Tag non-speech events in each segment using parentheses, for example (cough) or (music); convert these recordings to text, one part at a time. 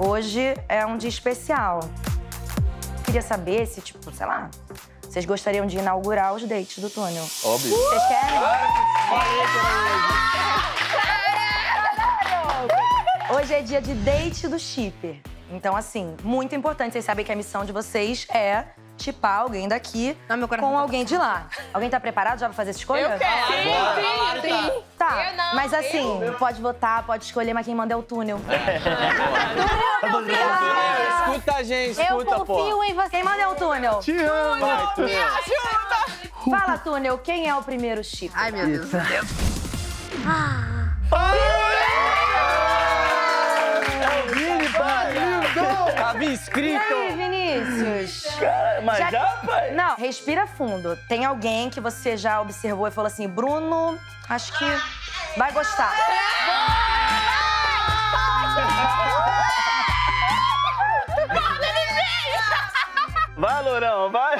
Hoje é um dia especial. Queria saber se, tipo, sei lá, vocês gostariam de inaugurar os dates do túnel. Óbvio. Vocês querem? Hoje é dia de date do shipper. Então, assim, muito importante. Vocês sabem que a missão de vocês é chipar alguém daqui com alguém de lá. Alguém tá preparado já pra fazer essa escolha? Eu quero. Sim, sim, sim. Tá, Eu não, mas assim, pode votar, pode escolher, mas quem manda é o túnel. (laughs) Escuta a gente, Eu escuta, pô. confio em você. Quem manda é o túnel. Te amo. Vai, tu. Fala, túnel, quem é o primeiro chip? Ai, meu Deus. Tava inscrito. Vinícius? Mas já, pai? Não, respira fundo. Tem alguém que você já observou e falou assim, Bruno, acho que vai gostar. Vai, Lourão, vai!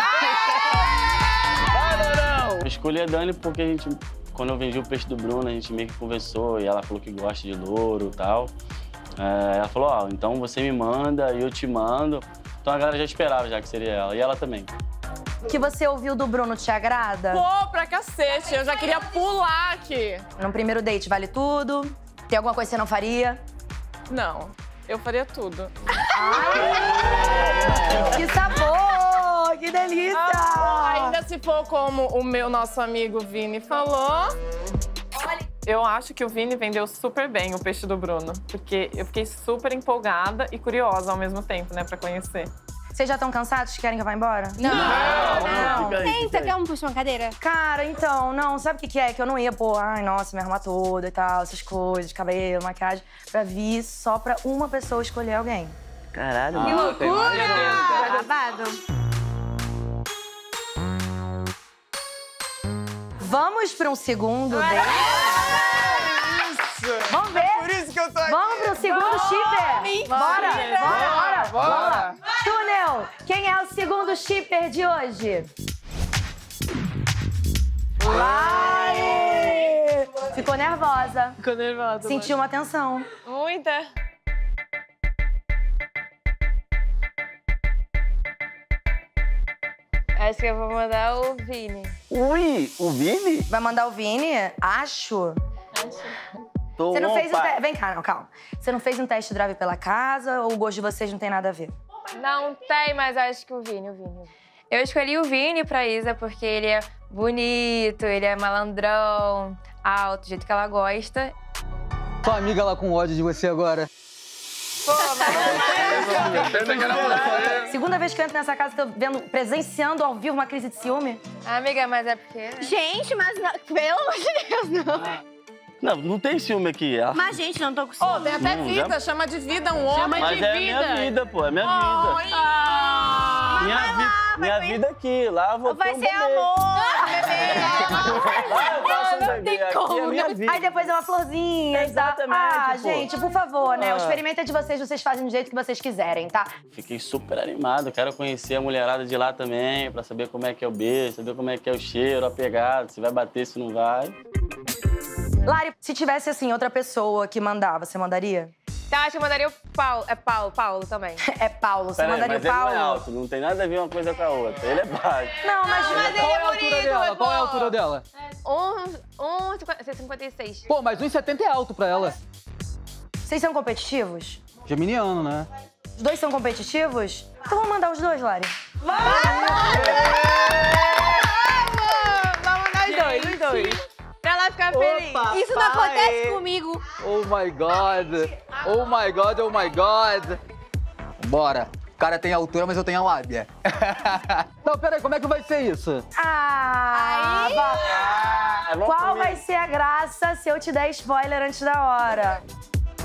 Vai, Lourão! Eu escolhi a Dani porque a gente, quando eu vendi o peixe do Bruno, a gente meio que conversou e ela falou que gosta de louro e tal. É, ela falou, ó, então você me manda e eu te mando. Então a galera já esperava já que seria ela. E ela também. O que você ouviu do Bruno te agrada? Pô, pra cacete. Eu já queria pular aqui. No primeiro date vale tudo? Tem alguma coisa que você não faria? Não, eu faria tudo. Que sabor! Que delícia! Ainda se for como o meu nosso amigo Vini falou. Eu acho que o Vini vendeu super bem o peixe do Bruno, porque eu fiquei super empolgada e curiosa ao mesmo tempo, né, pra conhecer. Vocês já estão cansados? Querem que eu vá embora? Não, fica aí, Senta, fica aí. quer um puxar uma cadeira? Cara, então, não, sabe o que, que é? Que eu não ia, pô, ai, nossa, me arrumar toda e tal, essas coisas, cabelo, maquiagem, pra vir só pra uma pessoa escolher alguém. Caralho, Que loucura! Babado. Vamos pra um segundo date? Vamos pro segundo shipper? Bora, bora, bora, bora. Túnel, quem é o segundo shipper de hoje? Lari! Ficou nervosa. Ficou nervosa. Sentiu uma tensão. Muita. Acho que eu vou mandar o Vini. Ui, o Vini? Vai mandar o Vini? Acho. Tô Você não fez o pai. teste. Vem cá, não, calma. Você não fez um teste drive pela casa ou o gosto de vocês não tem nada a ver? Não tem, mas acho que o Vini, o Vini. Eu escolhi o Vini pra Isa porque ele é bonito, ele é malandrão, alto, do jeito que ela gosta. Tua amiga lá com ódio de você agora. Segunda vez que eu entro nessa casa, tô vendo, presenciando ao vivo uma crise de ciúme. Amiga, mas é porque. Gente, mas não, pelo amor de Deus, não. Não, não tem ciúme aqui. ah. Mas, gente, não tô com Ô, ciúme. tem até Hum, vida, já- chama de vida um homem Mas de é vida. minha vida, pô. É minha vida. Ai. Minha, vi- minha vida aqui. Lá eu vou Vai ter um ser bebê. amor, Lá eu faço um bebê. Aqui é minha vida. Aí depois é uma florzinha. Exatamente, Ah, pô. gente, por favor, né? O Ah. experimento é de vocês, vocês fazem do jeito que vocês quiserem, tá? Fiquei super animado. Quero conhecer a mulherada de lá também, pra saber como é que é o beijo, saber como é que é o cheiro, a pegada, se vai bater, se não vai. Lari, se tivesse, assim, outra pessoa que mandava, você mandaria? Tá, acho que eu mandaria o Paulo. É Paulo, Paulo também. (laughs) É Paulo, você Pera aí, mandaria mas o ele Paulo? não é alto, não tem nada a ver uma coisa com a outra. Ele é baixo. Não, mas... Qual é a altura dela? Qual é a altura dela? Um, um, cinquenta- 56. Pô, mas 1,70 é alto pra ela. Vocês são competitivos? Geminiano, né? Os dois são competitivos? Então vamos mandar os dois, Lari. Vamos Isso não acontece comigo. Oh my God. Oh my God, oh my God. Bora. O cara tem altura, mas eu tenho a lábia. (laughs) Não, peraí, como é que vai ser isso? Ah, va- Ah, vamos Qual comer. vai ser a graça se eu te der spoiler antes da hora?